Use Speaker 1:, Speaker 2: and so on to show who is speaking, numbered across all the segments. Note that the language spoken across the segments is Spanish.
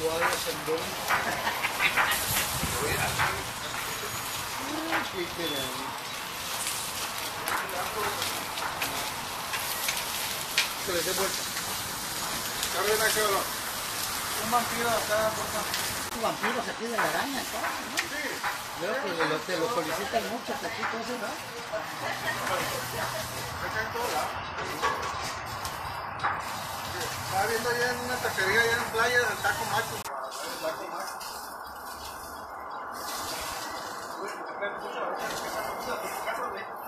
Speaker 1: toallas en. Qué. Se le dé vuelta. Un vampiro acá, porfa. Un vampiro se pide la araña acá, ¿no?
Speaker 2: Sí.
Speaker 1: Veo que lo, te lo solicitan mucho, que aquí todo eso, ¿no?
Speaker 2: Acá en todo lado. Estaba viendo allá en una taquería allá en playa del taco macho. El taco macho.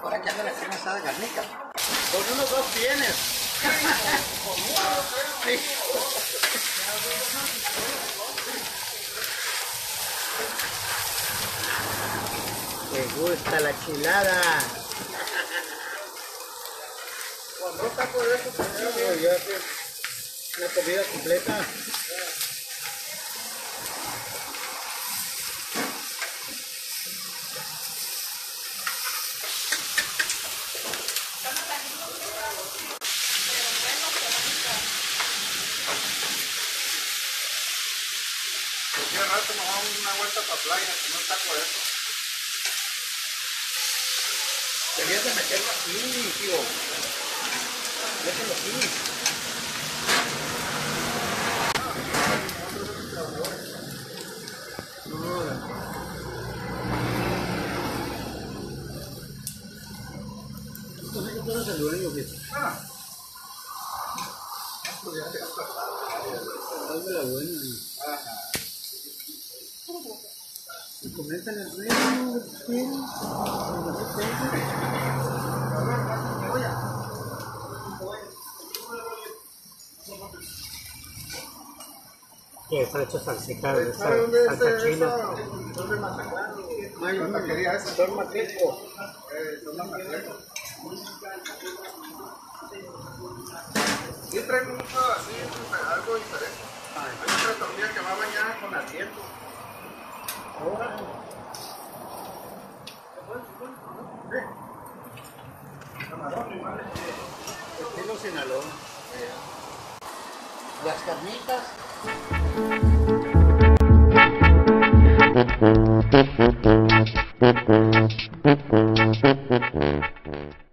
Speaker 1: Ahora que anda la carne asada garnica. Con unos dos tienes. Sí. Me gusta la chulada.
Speaker 2: Cuando taco de eso, ya,
Speaker 1: Pero ya una comida completa.
Speaker 2: Cualquier rato me vamos una vuelta para playa, que no taco de eso.
Speaker 1: Debías de meterlo aquí, tío. Mételo aquí. ¿Qué puedo hacer, dueño? ¿Qué?
Speaker 2: Ah,
Speaker 1: Dame la buena.
Speaker 2: ajá.
Speaker 1: Y el
Speaker 3: están hechos salsita, de esa
Speaker 2: ¿Sabe dónde es
Speaker 3: salsa china.
Speaker 2: Mazatlán?
Speaker 1: Son
Speaker 2: son las Mazatlán. Sí, traen mucho así, pues, algo diferente. Hay otra tortilla que va bañada con asiento.
Speaker 1: Estilo Sinaloa. Las carnitas.
Speaker 4: Thank you.